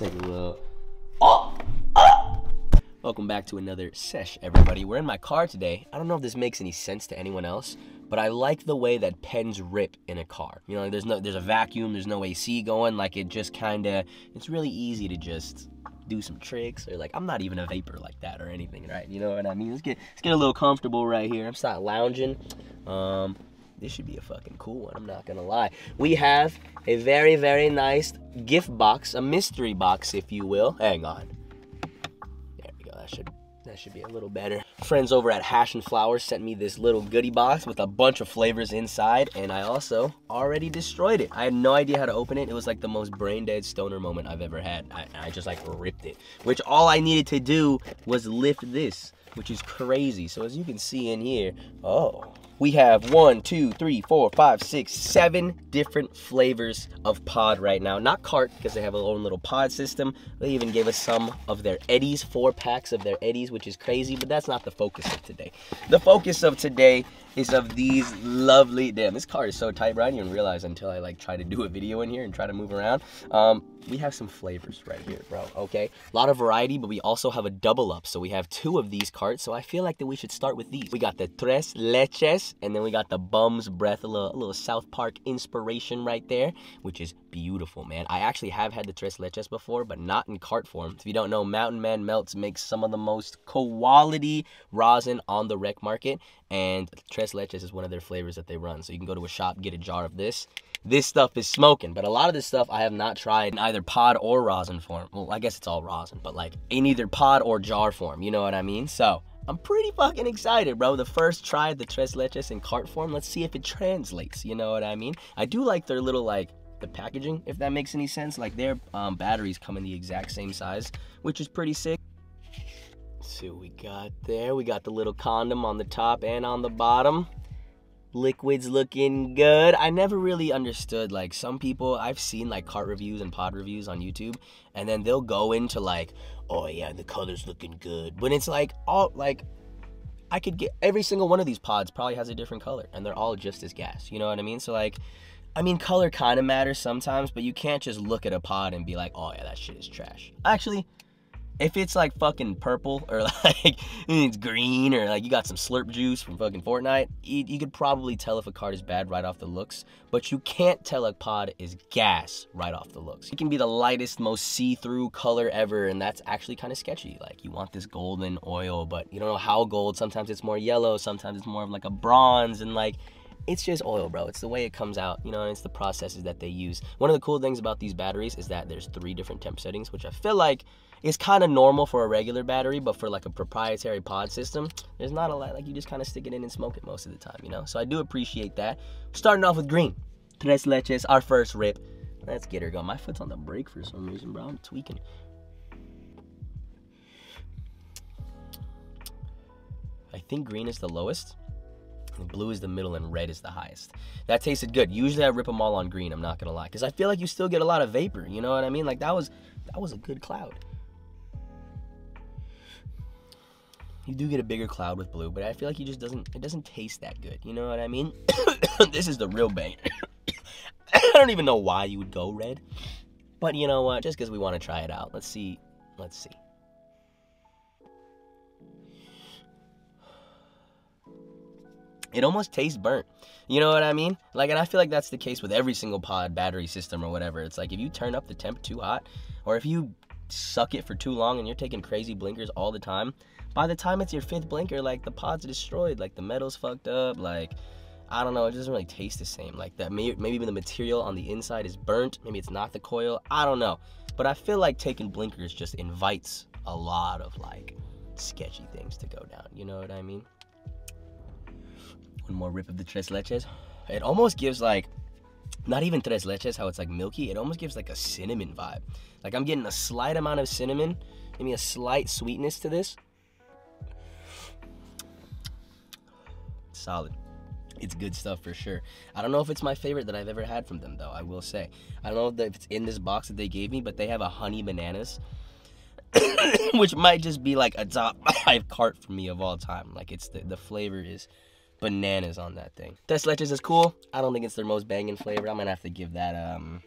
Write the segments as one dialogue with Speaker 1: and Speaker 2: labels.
Speaker 1: take a little. Oh! oh! Welcome back to another sesh, everybody. We're in my car today. I don't know if this makes any sense to anyone else, but I like the way that pens rip in a car. You know, like there's no, there's a vacuum, there's no AC going. Like it just kind of, it's really easy to just do some tricks or like I'm not even a vapor like that or anything, right? You know what I mean? Let's get let's get a little comfortable right here. I'm start lounging. Um, this should be a fucking cool one. I'm not gonna lie. We have a very very nice gift box, a mystery box, if you will. Hang on. There we go. That should that should be a little better. Friends over at Hash and Flowers sent me this little goodie box with a bunch of flavors inside, and I also already destroyed it. I had no idea how to open it. It was like the most brain dead stoner moment I've ever had. I, I just like ripped it, which all I needed to do was lift this, which is crazy. So as you can see in here, oh, we have one, two, three, four, five, six, seven different flavors of pod right now. Not cart, because they have their own little pod system. They even gave us some of their Eddies, four packs of their Eddies, which is crazy, but that's not the focus of today. The focus of today is of these lovely, damn, this car is so tight, bro. I didn't even realize until I like try to do a video in here and try to move around. Um, we have some flavors right here, bro, okay? A lot of variety, but we also have a double up. So we have two of these carts, so I feel like that we should start with these. We got the Tres Leches, and then we got the Bum's Breath, a little, a little South Park inspiration right there, which is beautiful, man. I actually have had the Tres Leches before, but not in cart form. If you don't know, Mountain Man Melts makes some of the most quality rosin on the rec market, and Tres Leches is one of their flavors that they run. So you can go to a shop, get a jar of this. This stuff is smoking, but a lot of this stuff I have not tried in either pod or rosin form. Well, I guess it's all rosin, but like in either pod or jar form, you know what I mean? So I'm pretty fucking excited, bro. The first try of the Tres Leches in cart form. Let's see if it translates, you know what I mean? I do like their little like the packaging, if that makes any sense. Like their um, batteries come in the exact same size, which is pretty sick. Let's see what we got there. We got the little condom on the top and on the bottom. Liquid's looking good. I never really understood like some people I've seen like cart reviews and pod reviews on YouTube and then they'll go into like, "Oh yeah, the color's looking good." When it's like all like I could get every single one of these pods probably has a different color and they're all just as gas. You know what I mean? So like I mean color kind of matters sometimes, but you can't just look at a pod and be like, "Oh yeah, that shit is trash." Actually, if it's like fucking purple or like it's green or like you got some slurp juice from fucking Fortnite, you, you, could probably tell if a cart is bad right off the looks, but you can't tell a pod is gas right off the looks. It can be the lightest, most see-through color ever, and that's actually kind of sketchy. Like you want this golden oil, but you don't know how gold. Sometimes it's more yellow, sometimes it's more of like a bronze, and like it's just oil, bro. It's the way it comes out, you know, and it's the processes that they use. One of the cool things about these batteries is that there's three different temp settings, which I feel like is kind of normal for a regular battery, but for like a proprietary pod system, there's not a lot. Like you just kind of stick it in and smoke it most of the time, you know. So I do appreciate that. Starting off with green, tres leches, our first rip. Let's get her going. My foot's on the brake for some reason, bro. I'm tweaking. I think green is the lowest. Blue is the middle and red is the highest. That tasted good. Usually I rip them all on green, I'm not gonna lie. Cause I feel like you still get a lot of vapor, you know what I mean? Like that was that was a good cloud. You do get a bigger cloud with blue, but I feel like you just doesn't it doesn't taste that good. You know what I mean? this is the real bang. I don't even know why you would go red. But you know what? Just because we want to try it out. Let's see. Let's see. It almost tastes burnt. You know what I mean? Like, and I feel like that's the case with every single pod battery system or whatever. It's like if you turn up the temp too hot, or if you suck it for too long and you're taking crazy blinkers all the time, by the time it's your fifth blinker, like the pod's destroyed, like the metal's fucked up, like I don't know, it doesn't really taste the same. Like that, maybe, maybe the material on the inside is burnt, maybe it's not the coil, I don't know. But I feel like taking blinkers just invites a lot of like sketchy things to go down. You know what I mean? One more rip of the tres leches. It almost gives like not even tres leches, how it's like milky. It almost gives like a cinnamon vibe. Like I'm getting a slight amount of cinnamon, maybe a slight sweetness to this. Solid. It's good stuff for sure. I don't know if it's my favorite that I've ever had from them though. I will say. I don't know if it's in this box that they gave me, but they have a honey bananas, which might just be like a top five cart for me of all time. Like it's the the flavor is bananas on that thing. Tres Leches is cool. I don't think it's their most banging flavor. I'm gonna have to give that um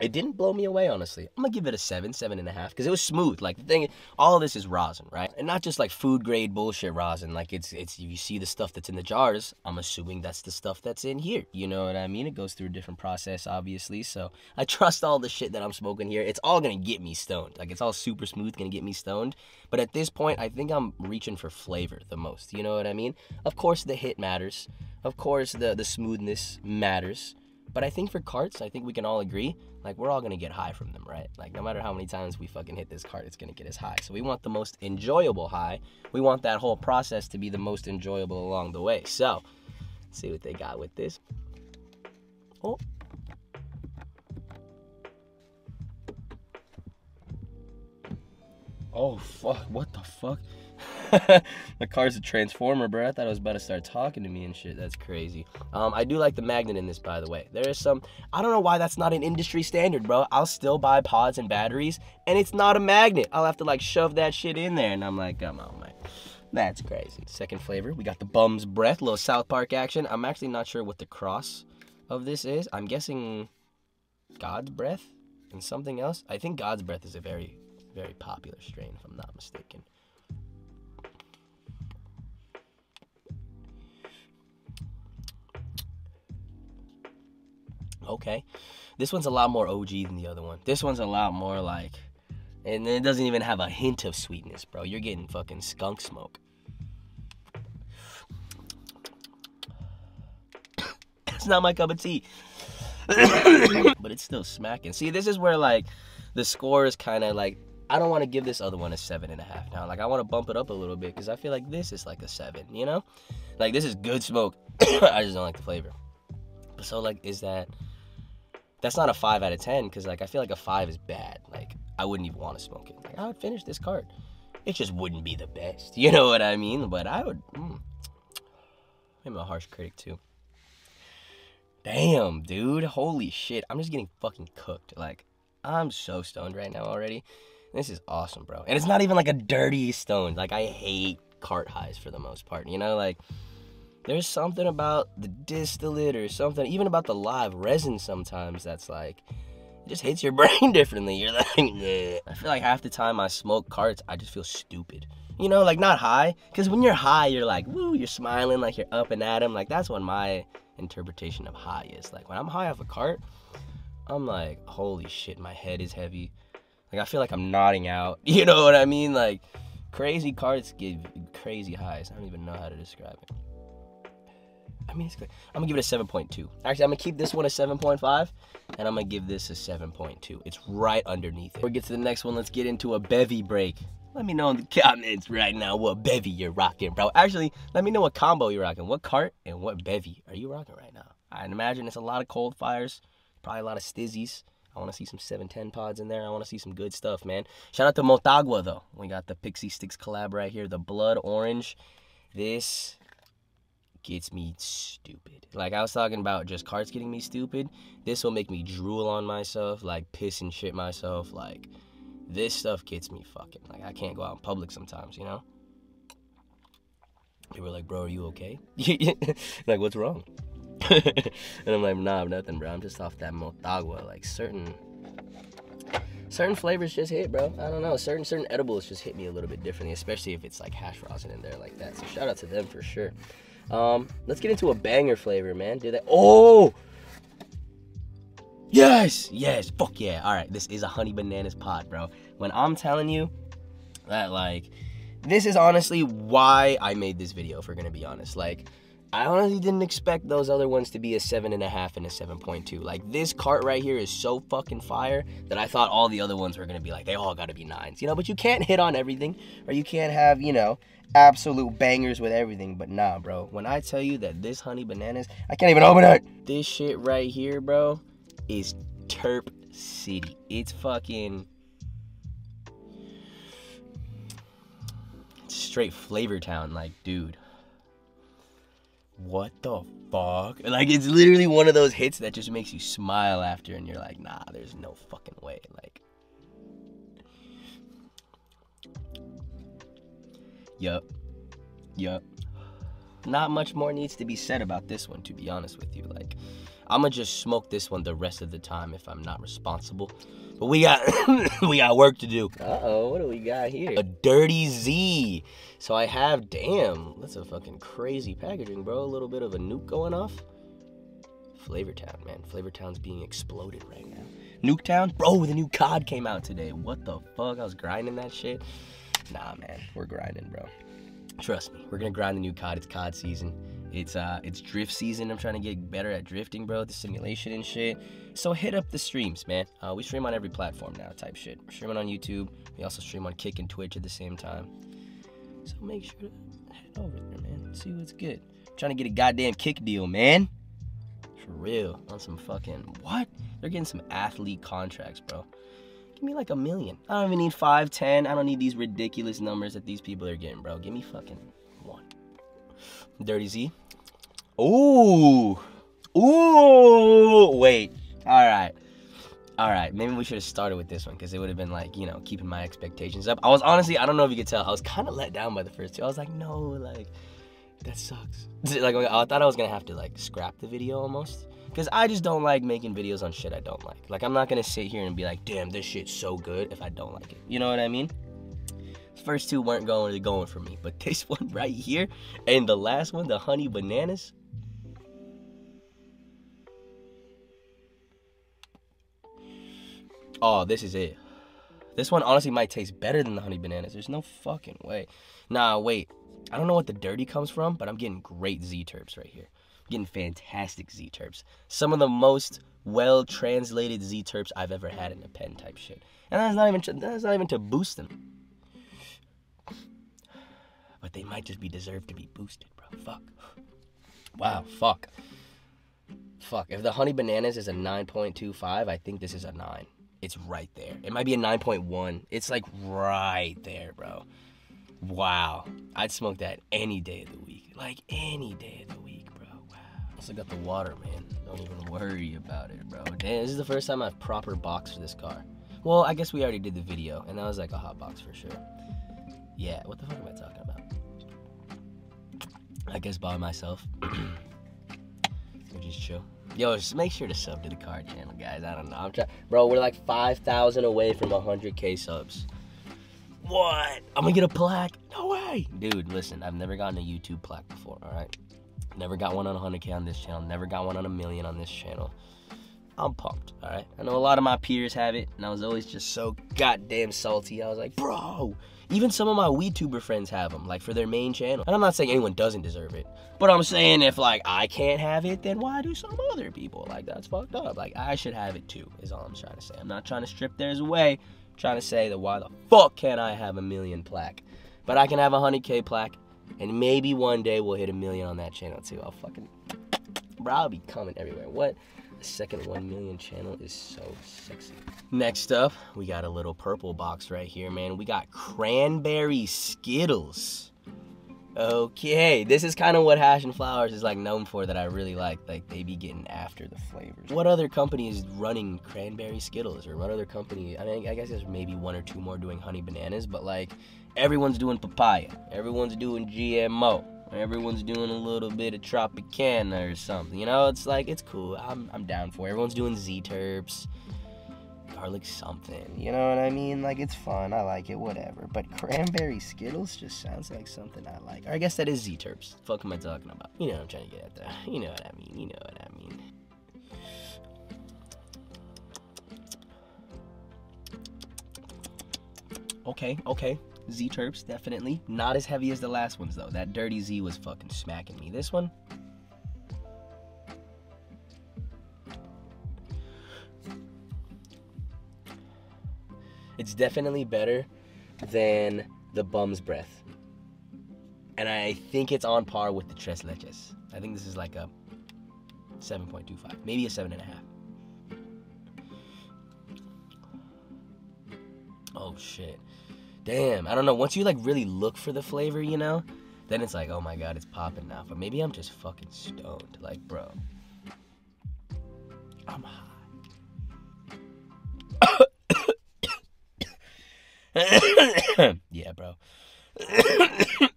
Speaker 1: it didn't blow me away honestly. I'm gonna give it a seven seven and a half because it was smooth. Like the thing all of this is rosin right? And not just like food grade bullshit rosin. Like it's it's you see the stuff that's in the jars i'm assuming that's the stuff that's in here. You know what i mean? It goes through a different process obviously. So i trust all the shit that i'm smoking here. It's all gonna get me stoned. Like it's all super smooth gonna get me stoned. But at this point i think i'm reaching for flavor the most. You know what i mean? Of course the hit matters. Of course the the smoothness matters but I think for carts, I think we can all agree, like we're all gonna get high from them, right? Like no matter how many times we fucking hit this cart, it's gonna get us high. So we want the most enjoyable high. We want that whole process to be the most enjoyable along the way. So see what they got with this. Oh. Oh fuck, what the fuck? the car's a transformer, bro. I thought I was about to start talking to me and shit. That's crazy. Um, I do like the magnet in this, by the way. There is some. I don't know why that's not an industry standard, bro. I'll still buy pods and batteries, and it's not a magnet. I'll have to like shove that shit in there, and I'm like, come on, man. That's crazy. Second flavor, we got the Bum's Breath, little South Park action. I'm actually not sure what the cross of this is. I'm guessing God's Breath and something else. I think God's Breath is a very, very popular strain, if I'm not mistaken. Okay. This one's a lot more OG than the other one. This one's a lot more like, and it doesn't even have a hint of sweetness, bro. You're getting fucking skunk smoke. it's not my cup of tea. but it's still smacking. See, this is where like the score is kind of like I don't want to give this other one a seven and a half now. Like I want to bump it up a little bit because I feel like this is like a seven. You know, like this is good smoke. I just don't like the flavor. So like, is that that's not a five out of ten because like I feel like a five is bad. Like I wouldn't even want to smoke it. Like I would finish this cart. It just wouldn't be the best. You know what I mean? But I would. Mm, I'm a harsh critic too. Damn, dude. Holy shit. I'm just getting fucking cooked. Like, I'm so stoned right now already. This is awesome, bro. And it's not even like a dirty stone. Like, I hate cart highs for the most part. You know, like, there's something about the distillate or something, even about the live resin sometimes that's like, it just hits your brain differently. You're like. I feel like half the time I smoke carts, I just feel stupid. You know, like not high, because when you're high, you're like, woo, you're smiling, like you're up and at 'em. Like that's what my interpretation of high is. Like when I'm high off a cart, I'm like, holy shit, my head is heavy. Like I feel like I'm nodding out. You know what I mean? Like crazy carts give crazy highs. I don't even know how to describe it. I mean, it's good. I'm gonna give it a 7.2. Actually, I'm gonna keep this one a 7.5, and I'm gonna give this a 7.2. It's right underneath it. Before we get to the next one, let's get into a bevy break. Let me know in the comments right now what bevy you're rocking, bro. Actually, let me know what combo you're rocking. What cart and what bevy are you rocking right now? I imagine it's a lot of cold fires, probably a lot of stizzies. I want to see some 710 pods in there. I want to see some good stuff, man. Shout out to Motagua, though. We got the Pixie Sticks collab right here, the Blood Orange. This gets me stupid. Like I was talking about just carts getting me stupid. This will make me drool on myself, like piss and shit myself. Like this stuff gets me fucking. Like I can't go out in public sometimes, you know. They were like, "Bro, are you okay?" like, what's wrong? and I'm like, "Nah, nothing, bro. I'm just off that motagua. Like certain." Certain flavors just hit, bro. I don't know. Certain certain edibles just hit me a little bit differently, especially if it's like hash rosin in there like that. So shout out to them for sure. Um, let's get into a banger flavor, man. Do that. Oh, yes, yes, fuck yeah. All right, this is a honey bananas pod, bro. When I'm telling you that, like, this is honestly why I made this video. If we're gonna be honest, like. I honestly didn't expect those other ones to be a seven and a half and a 7.2. Like this cart right here is so fucking fire that I thought all the other ones were gonna be like, they all gotta be nines, you know, but you can't hit on everything or you can't have, you know, absolute bangers with everything. But nah, bro, when I tell you that this honey bananas, I can't even open it. This shit right here, bro, is Terp City. It's fucking straight flavor town, like, dude what the fuck? Like it's literally one of those hits that just makes you smile after and you're like, nah, there's no fucking way. Like Yup. Yup. Not much more needs to be said about this one, to be honest with you. Like, I'm gonna just smoke this one the rest of the time if I'm not responsible. But we got we got work to do. Uh oh, what do we got here? A dirty Z. So I have, damn, that's a fucking crazy packaging, bro. A little bit of a nuke going off. Flavortown, man. Flavortown's being exploded right now. Nuketown? Bro, the new COD came out today. What the fuck? I was grinding that shit. Nah, man. We're grinding, bro. Trust me. We're gonna grind the new COD. It's COD season. It's uh it's drift season. I'm trying to get better at drifting, bro. The simulation and shit. So hit up the streams, man. Uh, we stream on every platform now, type shit. We're streaming on YouTube. We also stream on Kick and Twitch at the same time. So make sure to head over there, man. See what's good. I'm trying to get a goddamn kick deal, man. For real. On some fucking what? They're getting some athlete contracts, bro. Give me like a million. I don't even need five, ten. I don't need these ridiculous numbers that these people are getting, bro. Give me fucking one. Dirty Z. Ooh. Ooh. Wait. All right. All right. Maybe we should have started with this one because it would have been like, you know, keeping my expectations up. I was honestly, I don't know if you could tell, I was kind of let down by the first two. I was like, no, like, that sucks. like, I thought I was going to have to, like, scrap the video almost. Because I just don't like making videos on shit I don't like. Like, I'm not going to sit here and be like, damn, this shit's so good if I don't like it. You know what I mean? First two weren't going going for me, but this one right here and the last one, the honey bananas, Oh, this is it. This one honestly might taste better than the honey bananas. There's no fucking way. Nah, wait. I don't know what the dirty comes from, but I'm getting great Z terps right here. I'm getting fantastic Z terps. Some of the most well translated Z terps I've ever had in a pen type shit. And that's not even that's not even to boost them. But they might just be deserved to be boosted, bro. Fuck. Wow, fuck. Fuck. If the honey bananas is a 9.25, I think this is a 9 it's right there. It might be a 9.1. It's like right there, bro. Wow. I'd smoke that any day of the week. Like any day of the week, bro. Wow. Also got the water, man. Don't even worry about it, bro. Damn, this is the first time I've proper boxed for this car. Well, I guess we already did the video, and that was like a hot box for sure. Yeah, what the fuck am I talking about? I guess by myself. just chill. Yo, just make sure to sub to the card channel, guys. I don't know. I'm trying, bro. We're like 5,000 away from 100k subs. What? I'm gonna get a plaque? No way, dude. Listen, I've never gotten a YouTube plaque before. All right, never got one on 100k on this channel. Never got one on a million on this channel. I'm pumped. All right. I know a lot of my peers have it, and I was always just so goddamn salty. I was like, bro, even some of my YouTuber friends have them, like for their main channel. And I'm not saying anyone doesn't deserve it, but I'm saying if like I can't have it, then why do some other people? Like that's fucked up. Like I should have it too, is all I'm trying to say. I'm not trying to strip theirs away. I'm trying to say that why the fuck can't I have a million plaque? But I can have a 100k plaque, and maybe one day we'll hit a million on that channel too. I'll fucking, bro, I'll be coming everywhere. What? Second 1 million channel is so sexy. Next up, we got a little purple box right here, man. We got cranberry Skittles. Okay, this is kind of what Hash and Flowers is like known for that I really like. Like they be getting after the flavors. What other company is running cranberry Skittles, or what other company? I mean, I guess there's maybe one or two more doing honey bananas, but like everyone's doing papaya, everyone's doing GMO. Everyone's doing a little bit of Tropicana or something. You know, it's like, it's cool. I'm, I'm down for it. Everyone's doing Z Terps, garlic something. You know what I mean? Like, it's fun. I like it, whatever. But cranberry Skittles just sounds like something I like. Or I guess that is Z Terps. Fuck am I talking about? You know what I'm trying to get at there. You know what I mean. You know what I mean. Okay, okay. Z Terps, definitely. Not as heavy as the last ones, though. That Dirty Z was fucking smacking me. This one, it's definitely better than the Bum's Breath. And I think it's on par with the Tres Leches. I think this is like a 7.25, maybe a 7.5. Oh shit damn, I don't know. Once you like really look for the flavor, you know, then it's like, oh my god, it's popping now. But maybe I'm just fucking stoned. Like, bro, I'm high. yeah, bro.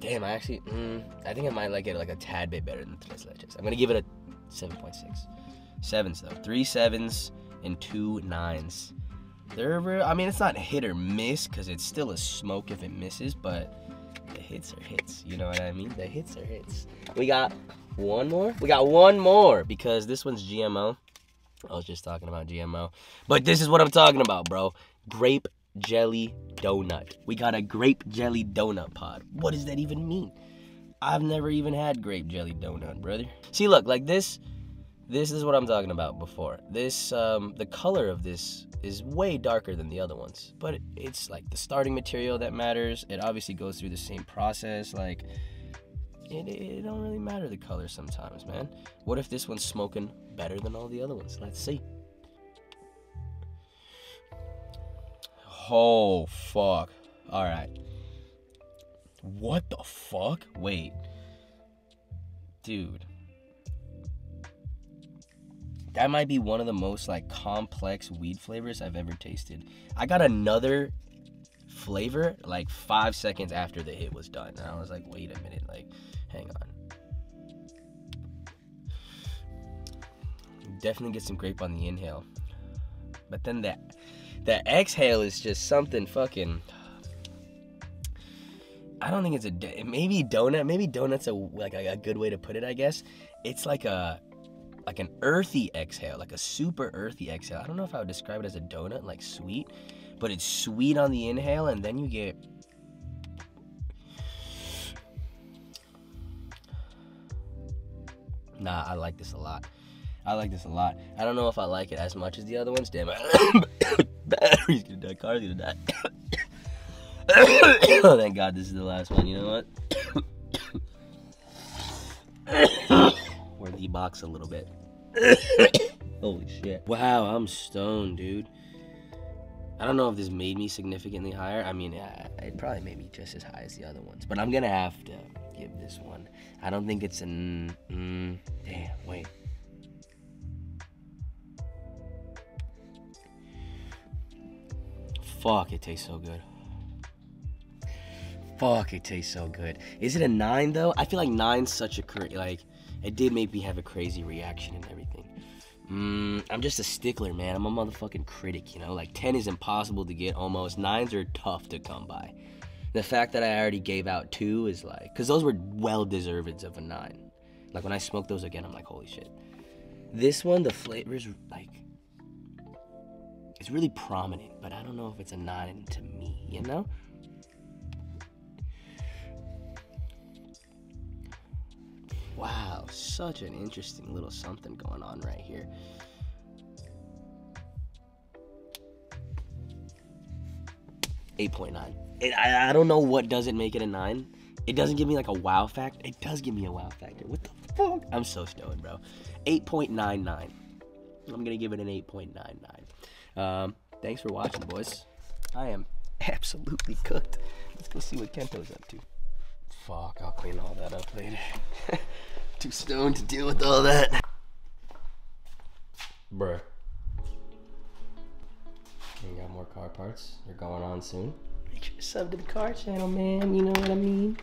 Speaker 1: Damn, I actually, mm, I think I might like it like a tad bit better than Tres Leches. I'm gonna give it a 7.6. Sevens though, three sevens and two nines. They're, I mean, it's not hit or miss because it's still a smoke if it misses, but the hits are hits. You know what I mean? The hits are hits. We got one more. We got one more because this one's GMO. I was just talking about GMO, but this is what I'm talking about, bro. Grape jelly donut. We got a grape jelly donut pod. What does that even mean? I've never even had grape jelly donut, brother. See, look, like this, this is what I'm talking about before. This, um, the color of this is way darker than the other ones, but it's like the starting material that matters. It obviously goes through the same process. Like, it, it don't really matter the color sometimes, man. What if this one's smoking better than all the other ones? Let's see. Oh, fuck. All right. What the fuck? Wait. Dude. That might be one of the most like complex weed flavors I've ever tasted. I got another flavor like five seconds after the hit was done. And I was like, wait a minute, like, hang on. Definitely get some grape on the inhale. But then that that exhale is just something fucking. I don't think it's a maybe donut. Maybe donut's a like a, a good way to put it. I guess it's like a like an earthy exhale, like a super earthy exhale. I don't know if I would describe it as a donut, like sweet, but it's sweet on the inhale, and then you get. Nah, I like this a lot. I like this a lot. I don't know if I like it as much as the other ones. Damn. Battery's gonna die. Car's gonna die. oh, thank God this is the last one. You know what? We're the box a little bit. Holy shit. Wow, I'm stoned, dude. I don't know if this made me significantly higher. I mean, it probably made me just as high as the other ones. But I'm gonna have to give this one. I don't think it's an. Mm, damn, wait. Fuck, it tastes so good. Fuck, it tastes so good. Is it a nine though? I feel like nine's such a cra- like. It did make me have a crazy reaction and everything. Mm, I'm just a stickler, man. I'm a motherfucking critic, you know. Like ten is impossible to get almost. Nines are tough to come by. The fact that I already gave out two is like, cause those were well deserved of a nine. Like when I smoke those again, I'm like, holy shit. This one, the flavor's like it's really prominent, but I don't know if it's a nine to me, you know? Wow, such an interesting little something going on right here. Eight point nine. I, I don't know what doesn't make it a nine. It doesn't give me like a wow factor. It does give me a wow factor. What the fuck? I'm so stoned, bro. 8.99. I'm gonna give it an 8.99. Um, thanks for watching, boys. I am absolutely cooked. Let's go see what Kento's up to. Fuck, I'll clean all that up later. Too stoned to deal with all that. Bruh. You got more car parts. They're going on soon. Make sure to sub to the car channel, man. You know what I mean?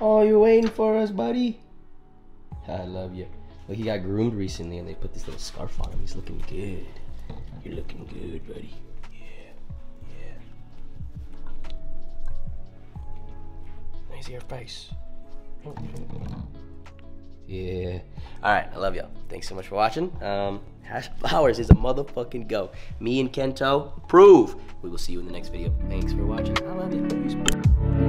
Speaker 1: Oh, you're waiting for us, buddy. I love you. Look, he got groomed recently and they put this little scarf on him. He's looking good. You're looking good, buddy. Your face. Yeah. All right, I love y'all. Thanks so much for watching. Um, Hash Flowers is a motherfucking go. Me and Kento, prove. We will see you in the next video. Thanks for watching. I love you.